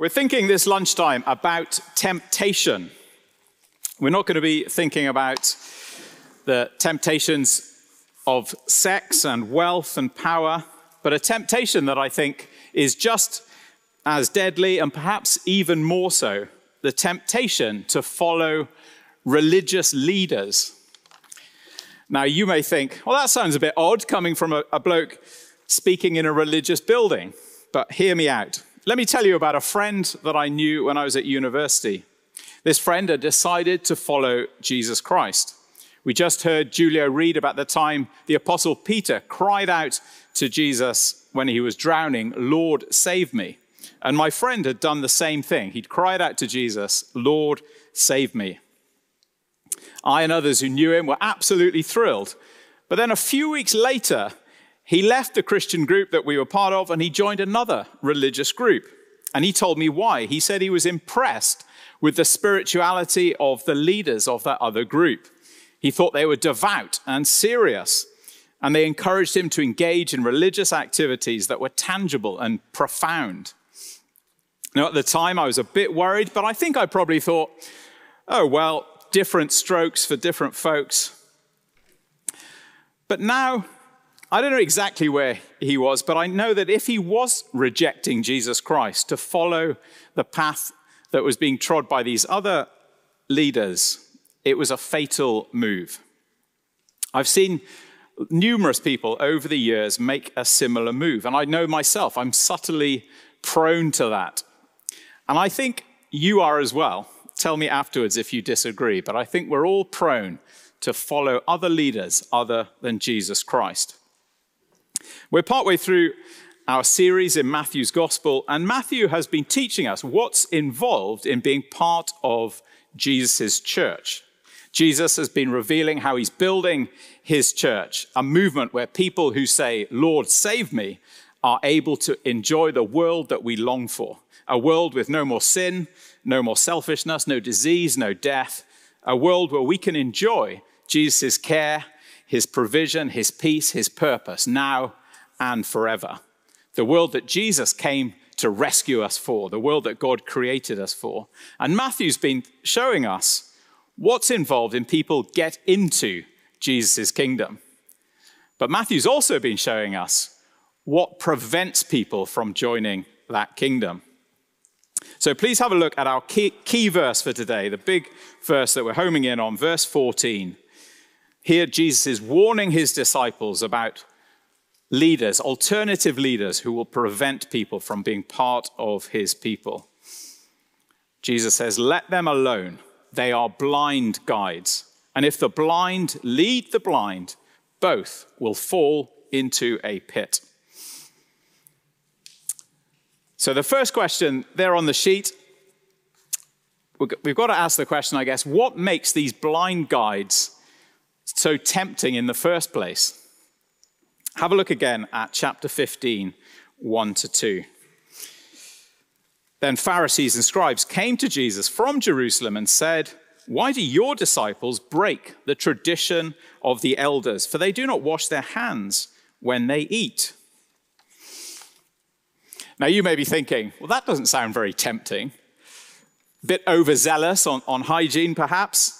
We're thinking this lunchtime about temptation. We're not going to be thinking about the temptations of sex and wealth and power, but a temptation that I think is just as deadly and perhaps even more so the temptation to follow religious leaders. Now, you may think, well, that sounds a bit odd coming from a, a bloke speaking in a religious building, but hear me out. Let me tell you about a friend that I knew when I was at university. This friend had decided to follow Jesus Christ. We just heard Julio read about the time the Apostle Peter cried out to Jesus when he was drowning, Lord, save me. And my friend had done the same thing. He'd cried out to Jesus, Lord, save me. I and others who knew him were absolutely thrilled. But then a few weeks later, he left the Christian group that we were part of and he joined another religious group. And he told me why. He said he was impressed with the spirituality of the leaders of that other group. He thought they were devout and serious, and they encouraged him to engage in religious activities that were tangible and profound. Now, at the time, I was a bit worried, but I think I probably thought, oh, well, different strokes for different folks. But now, I don't know exactly where he was, but I know that if he was rejecting Jesus Christ to follow the path that was being trod by these other leaders, it was a fatal move. I've seen numerous people over the years make a similar move, and I know myself, I'm subtly prone to that. And I think you are as well. Tell me afterwards if you disagree, but I think we're all prone to follow other leaders other than Jesus Christ. We're partway through our series in Matthew's Gospel, and Matthew has been teaching us what's involved in being part of Jesus' church. Jesus has been revealing how he's building his church, a movement where people who say, Lord, save me, are able to enjoy the world that we long for a world with no more sin, no more selfishness, no disease, no death, a world where we can enjoy Jesus' care, his provision, his peace, his purpose now and forever. The world that Jesus came to rescue us for, the world that God created us for. And Matthew's been showing us what's involved in people get into Jesus' kingdom. But Matthew's also been showing us what prevents people from joining that kingdom. So please have a look at our key, key, verse for today, the big verse that we're homing in on, verse 14. Here, Jesus is warning his disciples about leaders, alternative leaders who will prevent people from being part of his people. Jesus says, Let them alone. They are blind guides. And if the blind lead the blind, both will fall into a pit. So, the first question there on the sheet, we've got to ask the question, I guess, what makes these blind guides so tempting in the first place? Have a look again at chapter 15, 1 to 2. Then Pharisees and scribes came to Jesus from Jerusalem and said, Why do your disciples break the tradition of the elders? For they do not wash their hands when they eat. Now, you may be thinking, well, that doesn't sound very tempting. A bit overzealous on, on hygiene, perhaps.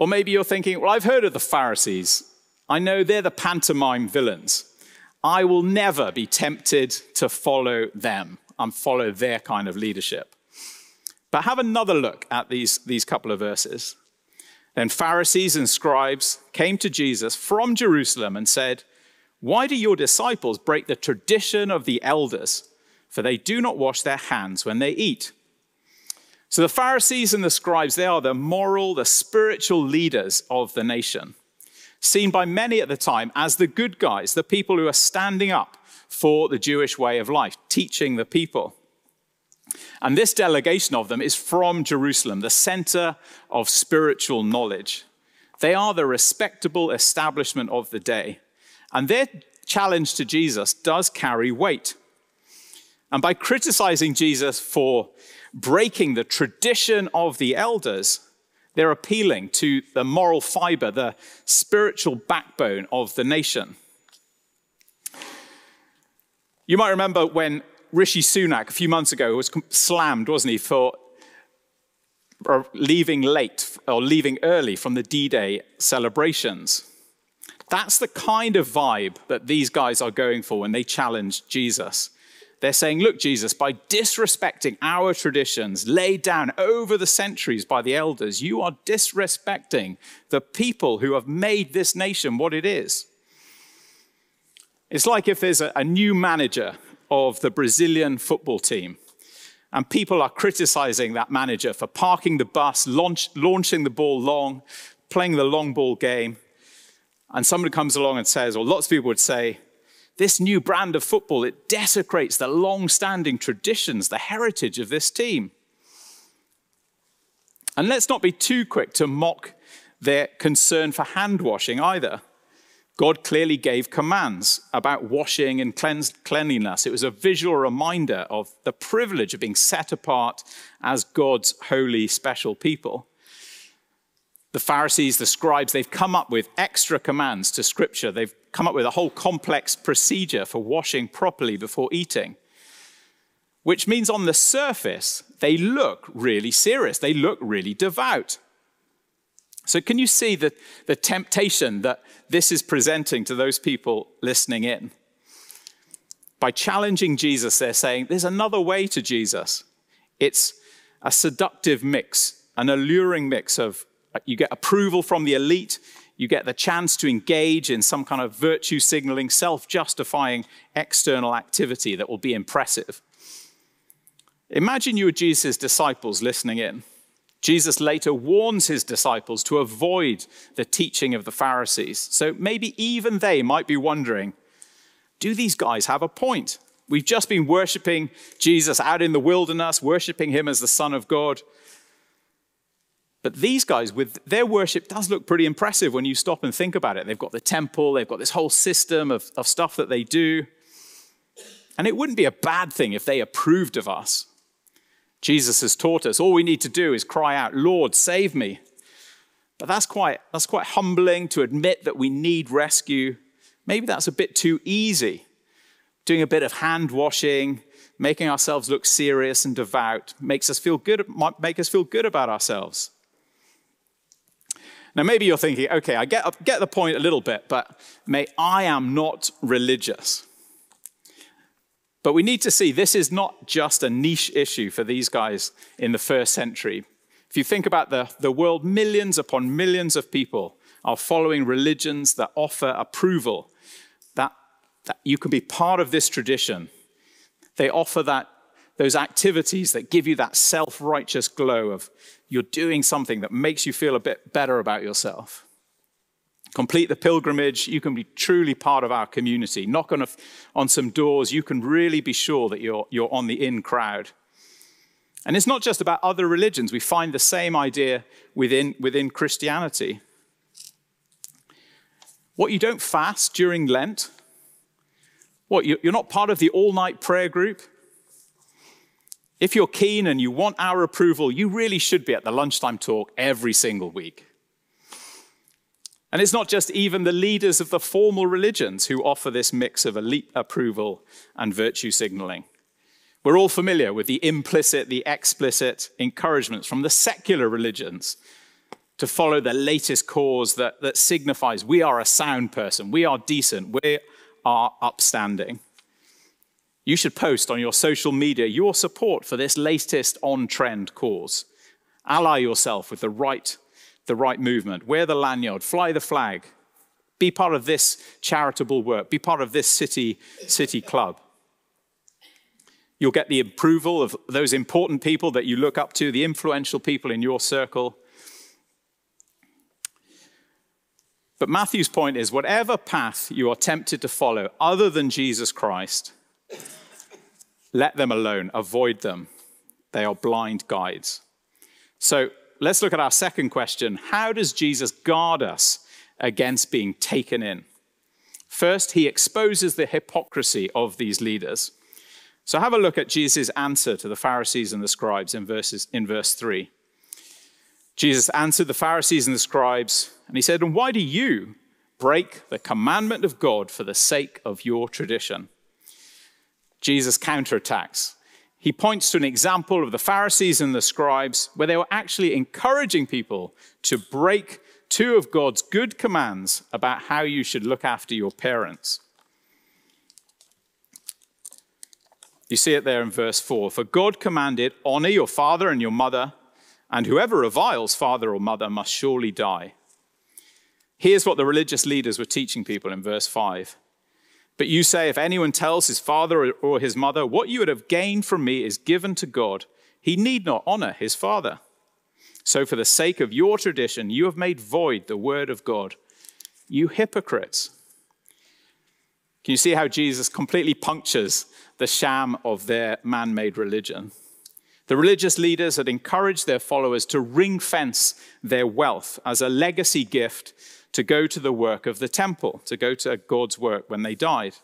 Or maybe you're thinking, well, I've heard of the Pharisees. I know they're the pantomime villains. I will never be tempted to follow them and follow their kind of leadership. But have another look at these, these couple of verses. Then Pharisees and scribes came to Jesus from Jerusalem and said, Why do your disciples break the tradition of the elders? For they do not wash their hands when they eat. So the Pharisees and the scribes, they are the moral, the spiritual leaders of the nation seen by many at the time as the good guys, the people who are standing up for the Jewish way of life, teaching the people. And this delegation of them is from Jerusalem, the center of spiritual knowledge. They are the respectable establishment of the day. And their challenge to Jesus does carry weight. And by criticizing Jesus for breaking the tradition of the elders, they're appealing to the moral fiber, the spiritual backbone of the nation. You might remember when Rishi Sunak a few months ago was slammed, wasn't he, for leaving late or leaving early from the D Day celebrations. That's the kind of vibe that these guys are going for when they challenge Jesus. They're saying, Look, Jesus, by disrespecting our traditions laid down over the centuries by the elders, you are disrespecting the people who have made this nation what it is. It's like if there's a, a new manager of the Brazilian football team, and people are criticizing that manager for parking the bus, launch, launching the ball long, playing the long ball game. And somebody comes along and says, or lots of people would say, this new brand of football, it desecrates the long standing traditions, the heritage of this team. And let's not be too quick to mock their concern for hand washing either. God clearly gave commands about washing and cleanliness. It was a visual reminder of the privilege of being set apart as God's holy, special people. The Pharisees, the scribes, they've come up with extra commands to Scripture. They've come up with a whole complex procedure for washing properly before eating, which means on the surface, they look really serious. They look really devout. So, can you see the, the temptation that this is presenting to those people listening in? By challenging Jesus, they're saying there's another way to Jesus. It's a seductive mix, an alluring mix of Uh, you get approval from the elite, you get the chance to engage in some kind of virtue signaling, self justifying external activity that will be impressive. Imagine you were Jesus' disciples listening in. Jesus later warns his disciples to avoid the teaching of the Pharisees. So maybe even they might be wondering do these guys have a point? We've just been worshiping Jesus out in the wilderness, worshiping him as the Son of God. But these guys, with their worship, does look pretty impressive when you stop and think about it. They've got the temple, they've got this whole system of, of stuff that they do. And it wouldn't be a bad thing if they approved of us. Jesus has taught us all we need to do is cry out, Lord, save me. But that's quite, that's quite humbling to admit that we need rescue. Maybe that's a bit too easy. Doing a bit of hand washing, making ourselves look serious and devout, makes us feel good, might make us feel good about ourselves. Now, maybe you're thinking, okay, I get, get the point a little bit, but may I am not religious. But we need to see this is not just a niche issue for these guys in the first century. If you think about the, the world, millions upon millions of people are following religions that offer approval, that, that you can be part of this tradition. They offer that, those activities that give you that self righteous glow of you're doing something that makes you feel a bit better about yourself complete the pilgrimage, you can be truly part of our community. Knock on, a, on some doors, you can really be sure that you're, you're on the in crowd. And it's not just about other religions, we find the same idea within, within Christianity. What, you don't fast during Lent? What, you're not part of the all night prayer group? If you're keen and you want our approval, you really should be at the lunchtime talk every single week. And it's not just even the leaders of the formal religions who offer this mix of elite approval and virtue signaling. We're all familiar with the implicit, the explicit encouragements from the secular religions to follow the latest cause that, that signifies we are a sound person, we are decent, we are upstanding. You should post on your social media your support for this latest on trend cause. Ally yourself with the right the right movement, wear the lanyard, fly the flag, be part of this charitable work, be part of this city, city club. You'll get the approval of those important people that you look up to, the influential people in your circle. But Matthew's point is whatever path you are tempted to follow other than Jesus Christ, let them alone, avoid them. They are blind guides. So let's look at our second question. How does Jesus guard us against being taken in? First, he exposes the hypocrisy of these leaders. So have a look at Jesus' answer to the Pharisees and the scribes in, verses, in verse 3. Jesus answered the Pharisees and the scribes, and he said, And why do you break the commandment of God for the sake of your tradition? Jesus counterattacks. He points to an example of the Pharisees and the scribes where they were actually encouraging people to break two of God's good commands about how you should look after your parents. You see it there in verse 4. For God commanded, Honor your father and your mother, and whoever reviles father or mother must surely die. Here's what the religious leaders were teaching people in verse 5. But you say, If anyone tells his father or his mother, What you would have gained from me is given to God, he need not honor his father. So, for the sake of your tradition, you have made void the word of God. You hypocrites. Can you see how Jesus completely punctures the sham of their man made religion? The religious leaders had encouraged their followers to ring fence their wealth as a legacy gift to go to the work of the temple, to go to God's work when they died.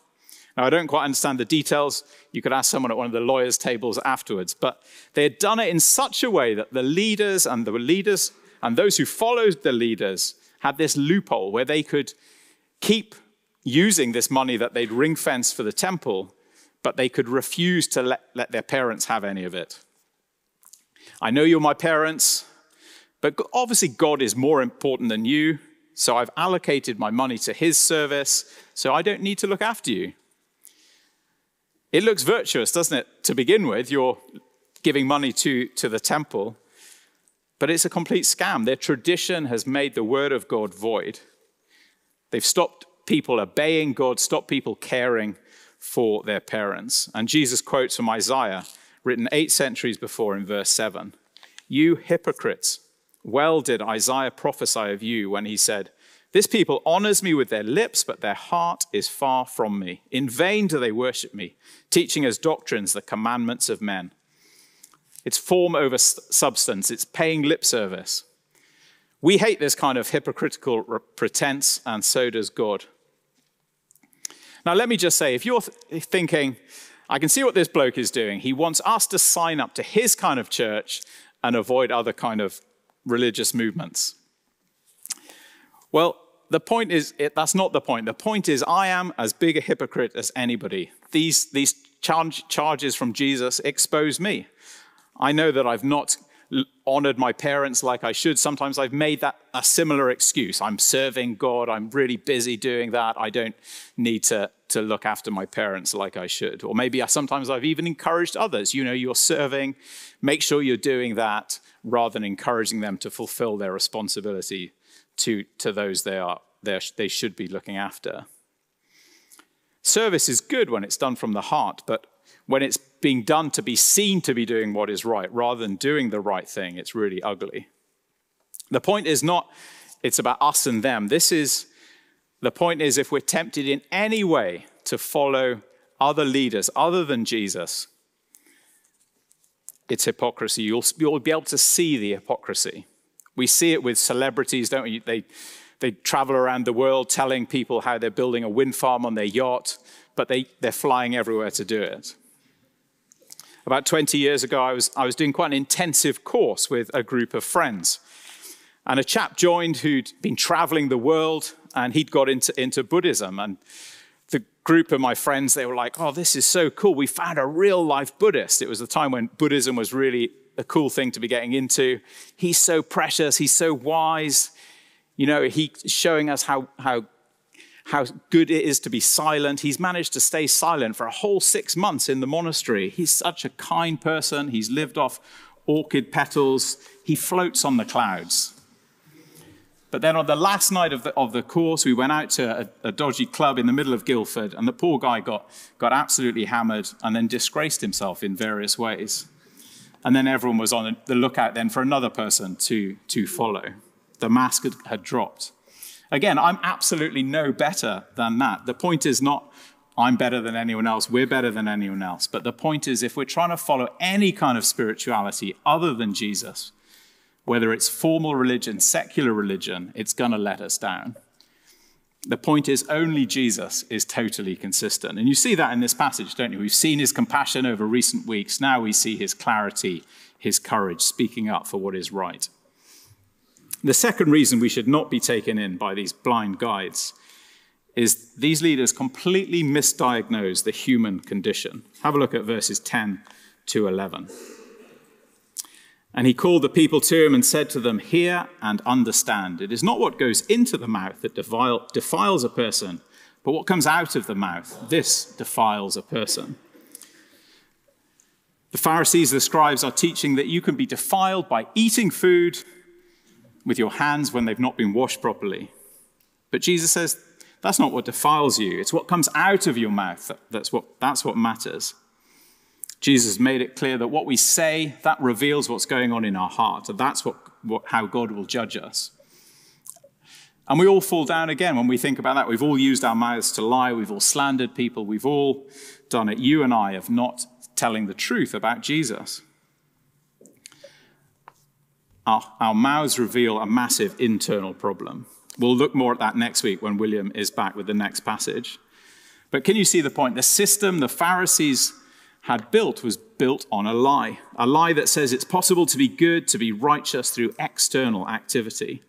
Now, I don't quite understand the details. You could ask someone at one of the lawyers' tables afterwards. But they had done it in such a way that the leaders and the leaders and those who followed the leaders had this loophole where they could keep using this money that they'd ring fenced for the temple, but they could refuse to let, let their parents have any of it. I know you're my parents, but obviously God is more important than you. So I've allocated my money to his service, so I don't need to look after you. It looks virtuous, doesn't it, to begin with? You're giving money to, to the temple, but it's a complete scam. Their tradition has made the word of God void. They've stopped people obeying God, stopped people caring for their parents. And Jesus quotes from Isaiah, written eight centuries before in verse 7 You hypocrites! Well did Isaiah prophesy of you when he said, This people honors me with their lips, but their heart is far from me. In vain do they worship me, teaching as doctrines the commandments of men. It's form over substance, it's paying lip service. We hate this kind of hypocritical pretense, and so does God. Now, let me just say if you're thinking, I can see what this bloke is doing, he wants us to sign up to his kind of church and avoid other kind of religious movements. Well, the point is, it, that's not the point. The point is, I am as big a hypocrite as anybody. These, these charge, charges from Jesus expose me. I know that I've not honored my parents like I should. Sometimes I've made that a similar excuse. I'm serving God. I'm really busy doing that. I don't need to, to look after my parents like I should. Or maybe I, sometimes I've even encouraged others. You know, you're serving, make sure you're doing that rather than encouraging them to fulfill their responsibility to, to those they, are, they should be looking after. Service is good when it's done from the heart, but when it's being done to be seen to be doing what is right rather than doing the right thing, it's really ugly. The point is not it's about us and them. This is the point is if we're tempted in any way to follow other leaders other than Jesus, it's hypocrisy. You'll, you'll be able to see the hypocrisy. We see it with celebrities, don't we? They, they travel around the world telling people how they're building a wind farm on their yacht, but they, they're flying everywhere to do it. About 20 years ago, I was, I was doing quite an intensive course with a group of friends. And a chap joined who'd been traveling the world and he'd got into, into Buddhism. And the group of my friends, they were like, oh, this is so cool. We found a real life Buddhist. It was the time when Buddhism was really a cool thing to be getting into. He's so precious. He's so wise. You know, he's showing us how, how, how good it is to be silent. He's managed to stay silent for a whole six months in the monastery. He's such a kind person. He's lived off orchid petals. He floats on the clouds. But then on the last night of the, of the course, we went out to a, a, dodgy club in the middle of Guildford, and the poor guy got, got absolutely hammered and then disgraced himself in various ways. And then everyone was on the lookout then for another person to, to follow. The mask had, had dropped. Again, I'm absolutely no better than that. The point is not I'm better than anyone else, we're better than anyone else. But the point is, if we're trying to follow any kind of spirituality other than Jesus, whether it's formal religion, secular religion, it's going to let us down. The point is, only Jesus is totally consistent. And you see that in this passage, don't you? We've seen his compassion over recent weeks. Now we see his clarity, his courage, speaking up for what is right. The second reason we should not be taken in by these blind guides is these leaders completely misdiagnose the human condition. Have a look at verses 10 to 11. And he called the people to him and said to them, Hear and understand. It is not what goes into the mouth that defile, defiles a person, but what comes out of the mouth. This defiles a person. The Pharisees, the scribes, are teaching that you can be defiled by eating food with your hands when they've not been washed properly. But Jesus says that's not what defiles you. It's what comes out of your mouth that's what, that's what matters. Jesus made it clear that what we say, that reveals what's going on in our heart. And that's what, what, how God will judge us. And we all fall down again when we think about that. We've all used our mouths to lie. We've all slandered people. We've all done it. You and I of not telling the truth about Jesus. Our, our mouths reveal a massive internal problem. We'll look more at that next week when William is back with the next passage. But can you see the point? The system the Pharisees had built was built on a lie, a lie that says it's possible to be good, to be righteous through external activity.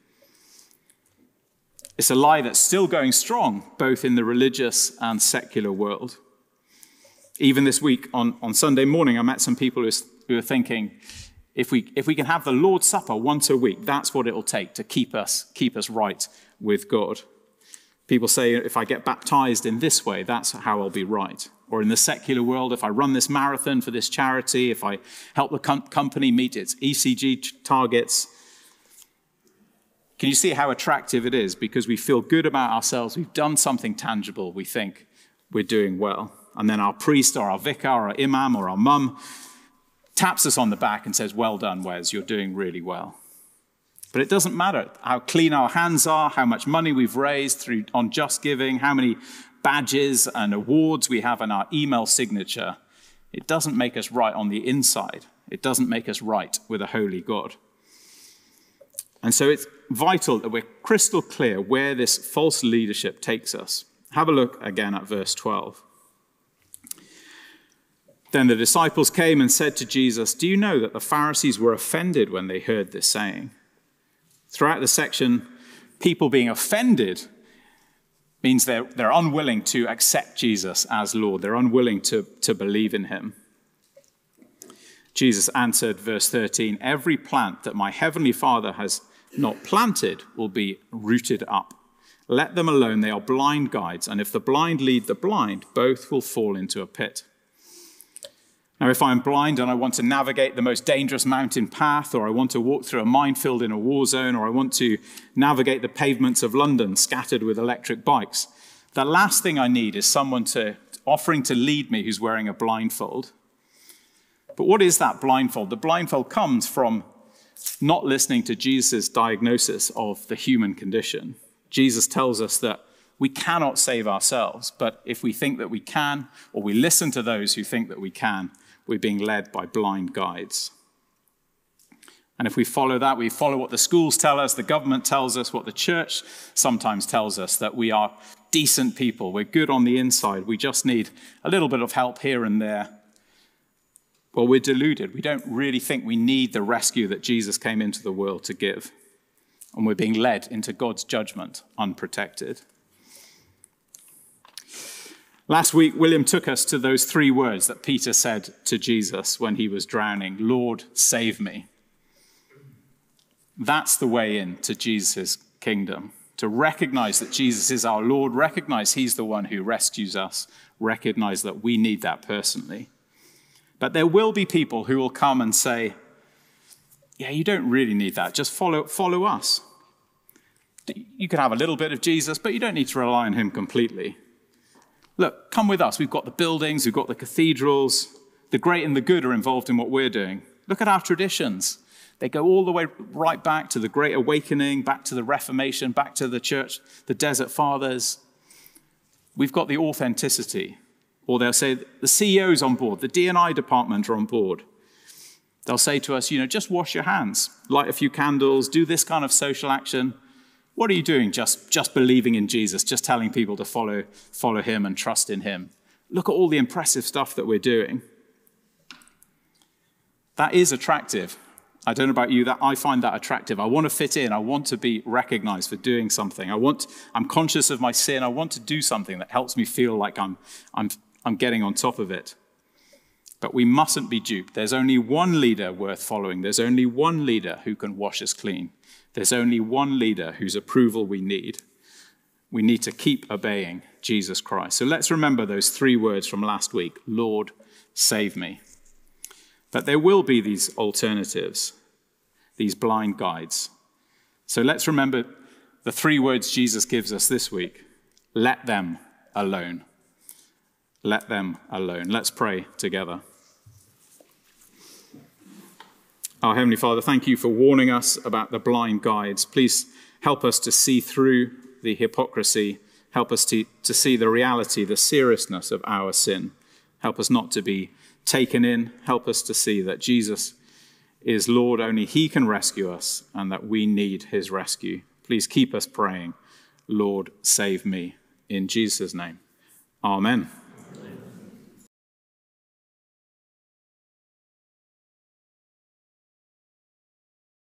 It's a lie that's still going strong, both in the religious and secular world. Even this week on, on Sunday morning, I met some people who, who were thinking, if we, if we can have the Lord's Supper once a week, that's what it'll take to keep us, keep us right with God. People say, if I get baptized in this way, that's how I'll be right. Or in the secular world, if I run this marathon for this charity, if I help the com- company meet its ESG targets. Can you see how attractive it is? Because we feel good about ourselves, we've done something tangible, we think we're doing well. And then our priest or our vicar or our imam or our mum taps us on the back and says, Well done, Wes, you're doing really well. But it doesn't matter how clean our hands are, how much money we've raised through, on Just Giving, how many badges and awards we have in our email signature. It doesn't make us right on the inside. It doesn't make us right with a holy God. And so it's vital that we're crystal clear where this false leadership takes us. Have a look again at verse 12. Then the disciples came and said to Jesus, Do you know that the Pharisees were offended when they heard this saying? Throughout the section, people being offended means they're, they're unwilling to accept Jesus as Lord. They're unwilling to, to believe in him. Jesus answered, verse 13 Every plant that my heavenly Father has not planted will be rooted up. Let them alone, they are blind guides, and if the blind lead the blind, both will fall into a pit. Now, if I'm blind and I want to navigate the most dangerous mountain path, or I want to walk through a minefield in a war zone, or I want to navigate the pavements of London scattered with electric bikes, the last thing I need is someone to, offering to lead me who's wearing a blindfold. But what is that blindfold? The blindfold comes from not listening to Jesus' diagnosis of the human condition. Jesus tells us that we cannot save ourselves, but if we think that we can, or we listen to those who think that we can, we're being led by blind guides. And if we follow that, we follow what the schools tell us, the government tells us, what the church sometimes tells us, that we are decent people, we're good on the inside, we just need a little bit of help here and there. Well, we're deluded. We don't really think we need the rescue that Jesus came into the world to give. And we're being led into God's judgment unprotected. Last week, William took us to those three words that Peter said to Jesus when he was drowning Lord, save me. That's the way into Jesus' kingdom. To recognize that Jesus is our Lord, recognize He's the one who rescues us, recognize that we need that personally. But there will be people who will come and say, Yeah, you don't really need that. Just follow, follow us. You can have a little bit of Jesus, but you don't need to rely on Him completely. Look, come with us. We've got the buildings, we've got the cathedrals. The great and the good are involved in what we're doing. Look at our traditions. They go all the way right back to the Great Awakening, back to the Reformation, back to the church, the Desert Fathers. We've got the authenticity. Or they'll say the CEO's on board, the D&I department are on board. They'll say to us, you know, just wash your hands, light a few candles, do this kind of social action. What are you doing just, just believing in Jesus, just telling people to follow, follow him and trust in him? Look at all the impressive stuff that we're doing. That is attractive. I don't know about you, that I find that attractive. I want to fit in. I want to be recognized for doing something. I want, I'm conscious of my sin. I want to do something that helps me feel like I'm, I'm, I'm getting on top of it. But we mustn't be duped. There's only one leader worth following. There's only one leader who can wash us clean. There's only one leader whose approval we need. We need to keep obeying Jesus Christ. So let's remember those three words from last week Lord, save me. But there will be these alternatives, these blind guides. So let's remember the three words Jesus gives us this week let them alone. Let them alone. Let's pray together. Our Heavenly Father, thank you for warning us about the blind guides. Please help us to see through the hypocrisy. Help us to, to see the reality, the seriousness of our sin. Help us not to be taken in. Help us to see that Jesus is Lord, only He can rescue us, and that we need His rescue. Please keep us praying, Lord, save me. In Jesus' name, Amen.